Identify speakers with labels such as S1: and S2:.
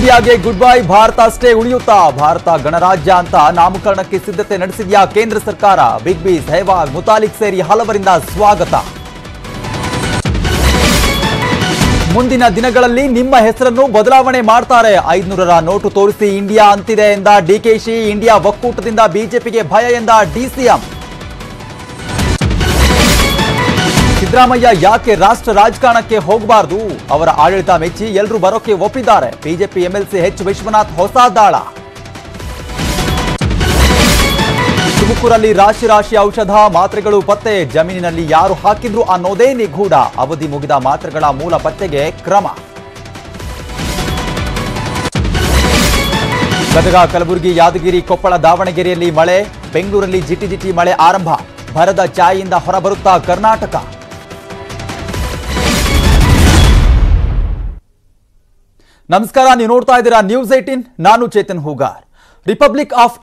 S1: ಇಂಡಿಯಾಗೆ good bye, Bharat ಅಷ್ಟೇ ಉಳಿಯುತ್ತಾ? ಭಾರತ ಗಣರಾಜ್ಯ ಅಂತ ನಾಮಕರಣಕ್ಕೆ ಸಿದ್ಧತೆ ನಡೆಸಿದ್ಯಾ ಕೇಂದ್ರ ಸರ್ಕಾರ? ಬಿಗ್ ಬಿ ಸೆಹವಾಗ್ ಮುತಾಲಿಕ್ ಸೇರಿ ಹಲವರಿಂದ ಸ್ವಾಗತ. ಮುಂದಿನ ದಿನಗಳಲ್ಲಿ ನಿಮ್ಮ ಹೆಸರನ್ನು ಬದಲಾವಣೆ ಮಾಡ್ತಾರೆ. ಐದುನೂರರ ನೋಟು ತೋರಿಸಿ ಇಂಡಿಯಾ ಅಂತಿದೆ ಎಂದ ಡಿಕೆಶಿ ಇಂಡಿಯಾ ಒಕ್ಕೂಟದಿಂದ ಬಿಜೆಪಿಗೆ ಭಯ ಎಂದ ಡಿಸಿಎಂ ಸಿದ್ದರಾಮಯ್ಯ ಯಾಕೆ ರಾಷ್ಟ್ರ ರಾಜಕಾರಣಕ್ಕೆ ಹೋಗಬಾರದು? ಅವರ ಆಡಳಿತ ಮೆಚ್ಚಿ ಎಲ್ಲರೂ ಬರೋಕೆ ಒಪ್ಪಿದ್ದಾರೆ. ಬಿಜೆಪಿ ಎಂಎಲ್ಸಿ ಎಚ್ ವಿಶ್ವನಾಥ್ ಹೊಸ ದಾಳ. ತುಮಕೂರಲ್ಲಿ ರಾಶಿ ರಾಶಿ ಔಷಧ ಮಾತ್ರೆಗಳು ಪತ್ತೆ. ಜಮೀನಿನಲ್ಲಿ ಯಾರು ಹಾಕಿದ್ರು ಅನ್ನೋದೇ ನಿಗೂಢ. ಅವಧಿ ಮುಗಿದ ಮಾತ್ರೆಗಳ ಮೂಲ ಪತ್ತೆಗೆ ಕ್ರಮ. ಗದಗ, ಕಲಬುರಗಿ, ಯಾದಗಿರಿ, ಕೊಪ್ಪಳ, ದಾವಣಗೆರೆಯಲ್ಲಿ ಮಳೆ. ಬೆಂಗಳೂರಲ್ಲಿ ಜಿಟಿ ಜಿಟಿ ಮಳೆ ಆರಂಭ. ಭರದ ಚಾಯಿಯಿಂದ ಹೊರಬರುತ್ತಾ ಕರ್ನಾಟಕ. ನಮಸ್ಕಾರ ನೀವು ನೋಡ್ತಾ ಇದ್ದೀರಾ ನ್ಯೂಸ್ ಏಟೀನ್ ನಾನು ಚೇತನ್ ಹೂಗಾರ್. Republic of